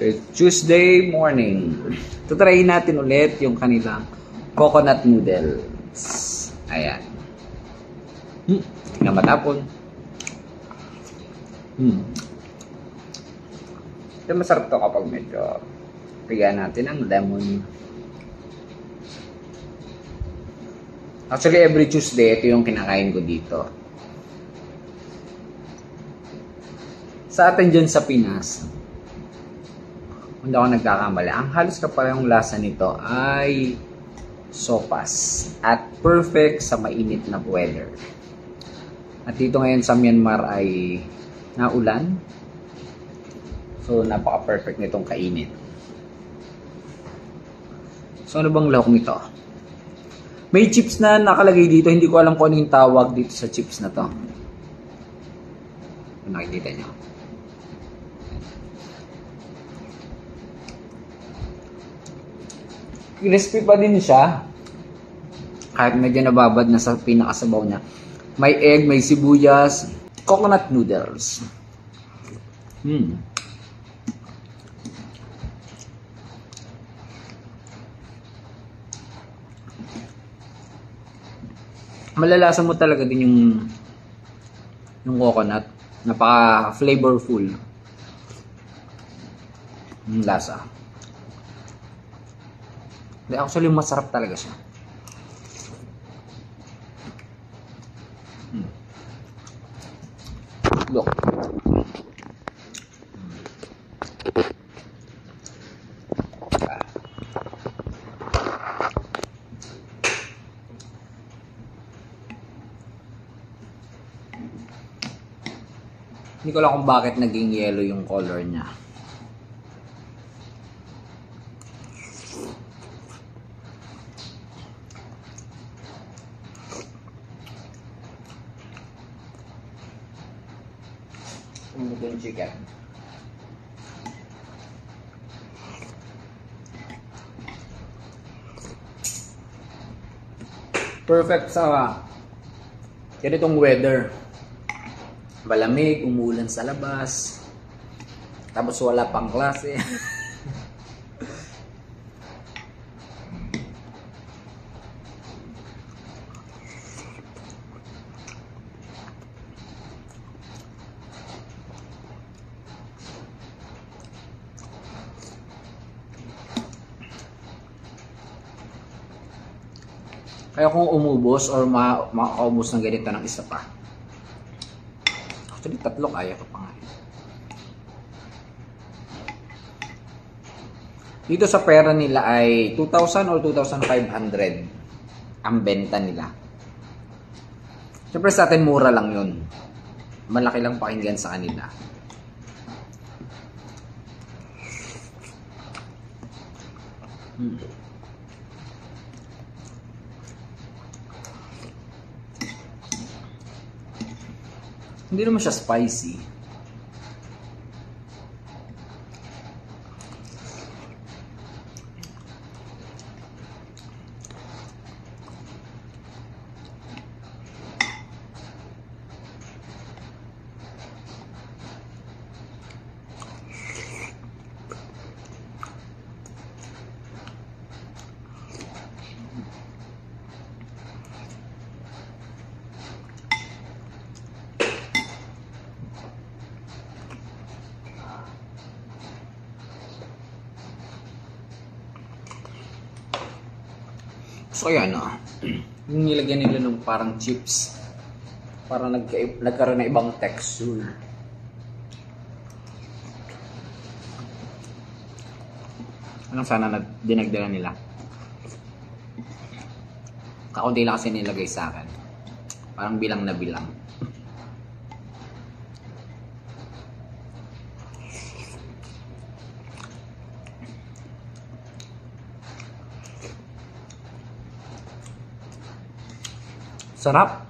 It's Tuesday morning. Tutrayin natin ulit yung kanilang coconut noodles. Ayan. Hmm. Tingnan matapon. Hmm. Ito masarap to kapag medyo bigyan natin ng lemon. Actually, every Tuesday, ito yung kinakain ko dito. Sa atin dyan sa Pinas, hindi ako nagkakamali. Ang halos kaparehong lasa nito ay sopas at perfect sa mainit na weather. At dito ngayon sa Myanmar ay naulan. So, napaka-perfect nitong kainin. So, ano bang lahok nito? May chips na nakalagay dito. Hindi ko alam kung ano yung tawag dito sa chips na to. Kung nakikita nyo. Crispy pa din siya. Kahit medyo nababad na sa pinakasabaw niya. May egg, may sibuyas, coconut noodles. Hmm. Malalasa mo talaga din yung yung coconut. Napaka flavorful. Yung lasa. Actually, masarap talaga siya. Hmm. Look. Hindi ko alam kung bakit naging yellow yung color niya. Tumulog yung chicken. Perfect sa ganitong weather. Malamig, umulan sa labas. Tapos wala pang klase. Kaya kung umubos or ma makaubos ng ganito ng isa pa. Actually, tatlo kaya ko pa nga. Dito sa pera nila ay 2,000 or 2,500 ang benta nila. Siyempre sa atin mura lang yun. Malaki lang pakinggan sa kanila. Hmm. Hindi naman siya spicy. So yan ah. Yung nilagyan nila ng parang chips. Para nagka nagkaroon ng ibang texture. Anong sana na dinagdagan nila? Kaunti lang kasi nilagay sa akin. Parang bilang na bilang. Sarap.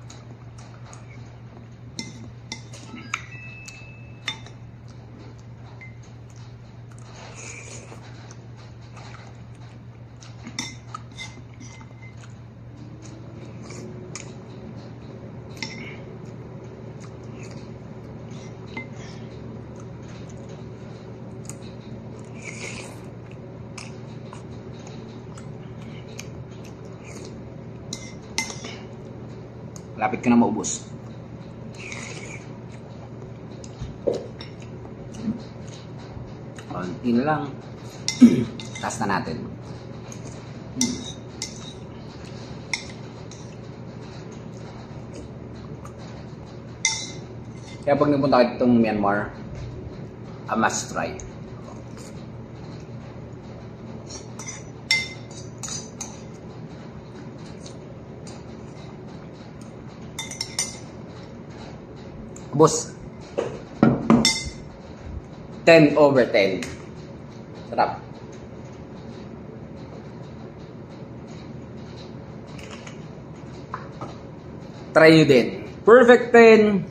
Lapit ka na maubos. Konti na lang. Taas na natin. Kaya pag nagpunta kayo ditong Myanmar, a must try. Boss. 10 over 10. Sarap. Try nyo din. Perfect 10.